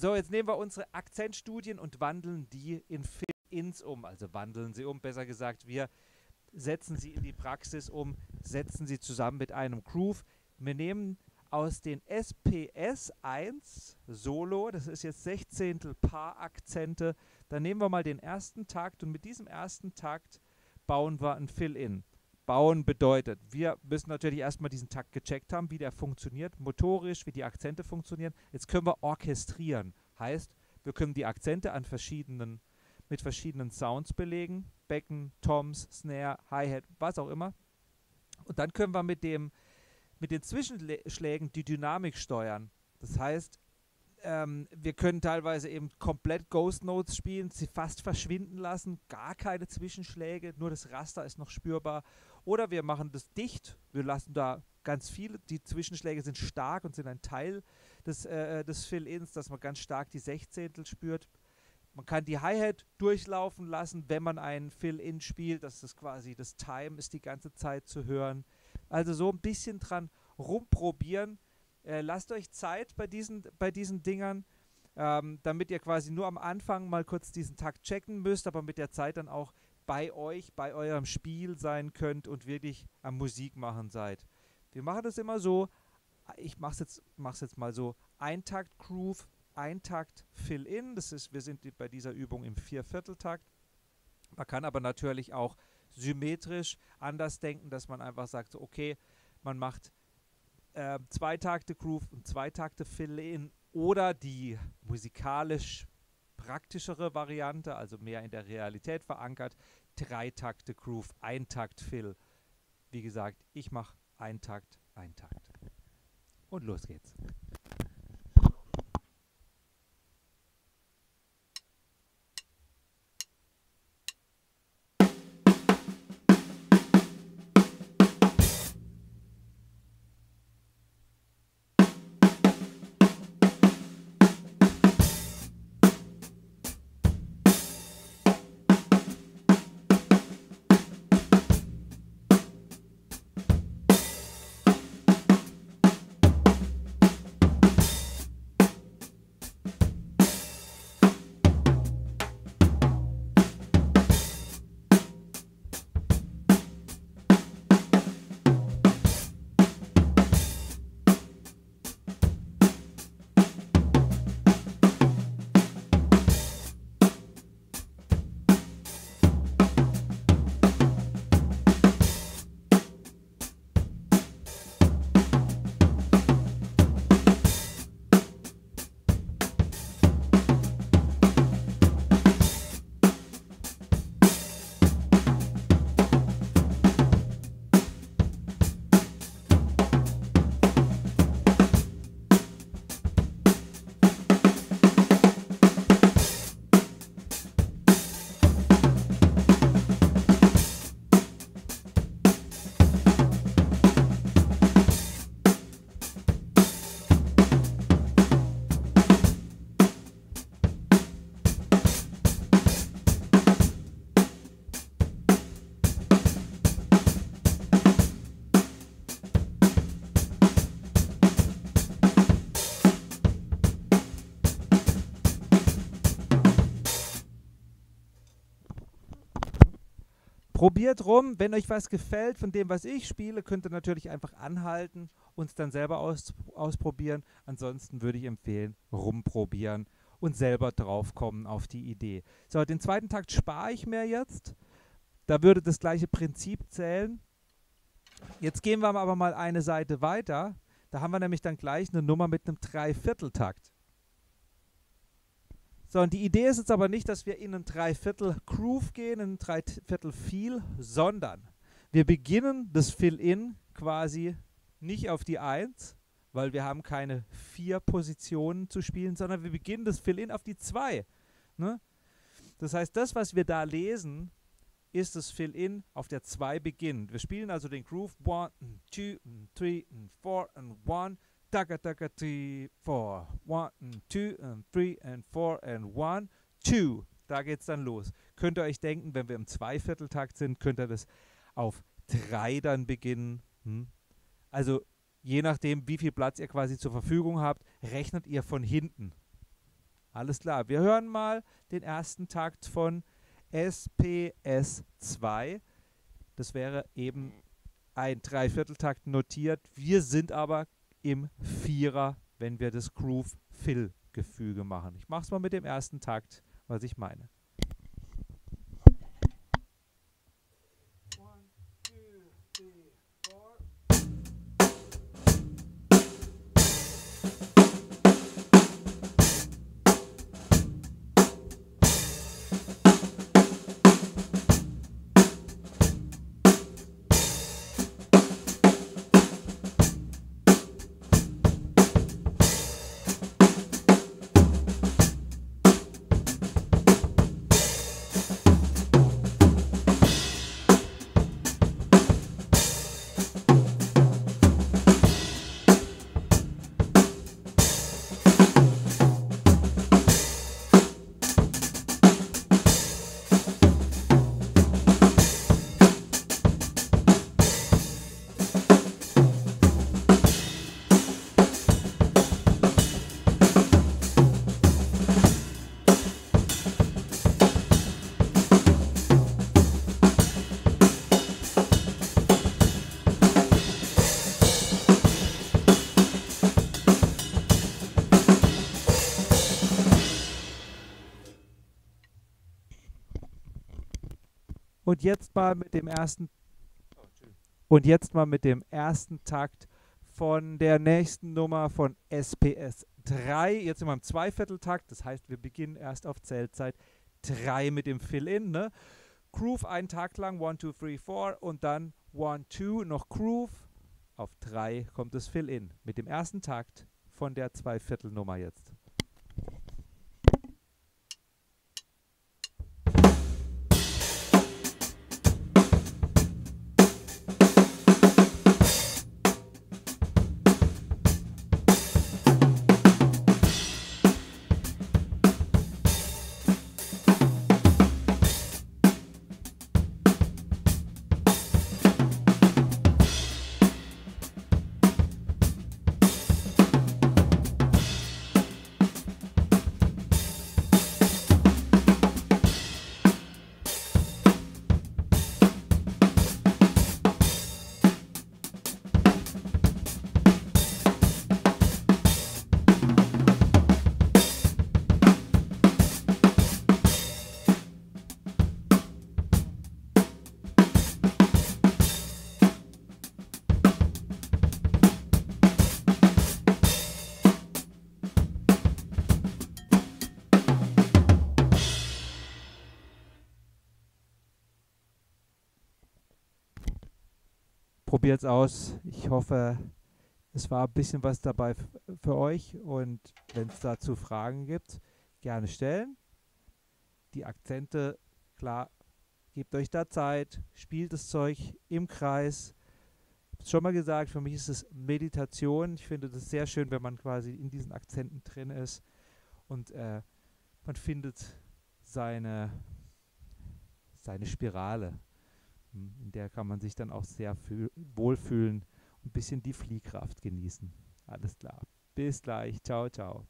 So, jetzt nehmen wir unsere Akzentstudien und wandeln die in Fill-Ins um. Also wandeln sie um, besser gesagt, wir setzen sie in die Praxis um, setzen sie zusammen mit einem Groove. Wir nehmen aus den SPS 1 Solo, das ist jetzt 16. Paar Akzente, dann nehmen wir mal den ersten Takt und mit diesem ersten Takt bauen wir ein Fill-In. Bauen bedeutet, wir müssen natürlich erstmal diesen Takt gecheckt haben, wie der funktioniert, motorisch, wie die Akzente funktionieren. Jetzt können wir orchestrieren. Heißt, wir können die Akzente an verschiedenen, mit verschiedenen Sounds belegen. Becken, Toms, Snare, Hi-Hat, was auch immer. Und dann können wir mit, dem, mit den Zwischenschlägen die Dynamik steuern. Das heißt, ähm, wir können teilweise eben komplett Ghost Notes spielen, sie fast verschwinden lassen, gar keine Zwischenschläge, nur das Raster ist noch spürbar. Oder wir machen das dicht, wir lassen da ganz viele, die Zwischenschläge sind stark und sind ein Teil des, äh, des Fill-Ins, dass man ganz stark die Sechzehntel spürt. Man kann die Hi-Hat durchlaufen lassen, wenn man einen Fill-In spielt. Das ist quasi das Time, ist die ganze Zeit zu hören. Also so ein bisschen dran rumprobieren. Äh, lasst euch Zeit bei diesen, bei diesen Dingern, ähm, damit ihr quasi nur am Anfang mal kurz diesen Takt checken müsst, aber mit der Zeit dann auch bei euch, bei eurem Spiel sein könnt und wirklich am Musik machen seid. Wir machen das immer so, ich mache es jetzt, mach's jetzt mal so, Eintakt Groove, Eintakt Fill-In, das ist, wir sind bei dieser Übung im Viervierteltakt. Man kann aber natürlich auch symmetrisch anders denken, dass man einfach sagt, okay, man macht äh, zwei Takte Groove und zwei Takte Fill-In oder die musikalisch praktischere Variante, also mehr in der Realität verankert, drei Takte Groove, ein Takt Fill. Wie gesagt, ich mache ein Takt, ein Takt. Und los geht's. Probiert rum, wenn euch was gefällt von dem, was ich spiele, könnt ihr natürlich einfach anhalten und es dann selber aus, ausprobieren. Ansonsten würde ich empfehlen, rumprobieren und selber draufkommen auf die Idee. So, den zweiten Takt spare ich mir jetzt. Da würde das gleiche Prinzip zählen. Jetzt gehen wir aber mal eine Seite weiter. Da haben wir nämlich dann gleich eine Nummer mit einem Dreivierteltakt. So, und die Idee ist jetzt aber nicht, dass wir in einen Dreiviertel Groove gehen, in einen Dreiviertel Feel, sondern wir beginnen das Fill-In quasi nicht auf die 1, weil wir haben keine vier Positionen zu spielen, sondern wir beginnen das Fill-In auf die 2. Ne? Das heißt, das, was wir da lesen, ist das Fill-In auf der 2 beginnend. Wir spielen also den Groove 1, 2, 3, 4 und 1 Taka taka three, four. One and two and three and four and one, two. Da geht's dann los. Könnt ihr euch denken, wenn wir im Zweivierteltakt sind, könnt ihr das auf drei dann beginnen. Hm? Also je nachdem, wie viel Platz ihr quasi zur Verfügung habt, rechnet ihr von hinten. Alles klar, wir hören mal den ersten Takt von SPS 2. Das wäre eben ein Dreivierteltakt notiert. Wir sind aber im Vierer, wenn wir das Groove-Fill-Gefüge machen. Ich mache es mal mit dem ersten Takt, was ich meine. Und jetzt mal mit dem ersten und jetzt mal mit dem ersten Takt von der nächsten Nummer von SPS 3. Jetzt sind wir im Zweivierteltakt, das heißt, wir beginnen erst auf Zählzeit 3 mit dem Fill-In. Ne? Groove einen Takt lang, 1, 2, 3, 4 und dann 1, 2, noch Groove. Auf 3 kommt das Fill-In mit dem ersten Takt von der Zweiviertelnummer jetzt. Probiert es aus. Ich hoffe, es war ein bisschen was dabei für euch und wenn es dazu Fragen gibt, gerne stellen. Die Akzente, klar, gebt euch da Zeit, spielt das Zeug im Kreis. Ich schon mal gesagt, für mich ist es Meditation. Ich finde das sehr schön, wenn man quasi in diesen Akzenten drin ist und äh, man findet seine, seine Spirale. In der kann man sich dann auch sehr wohlfühlen und ein bisschen die Fliehkraft genießen. Alles klar. Bis gleich. Ciao, ciao.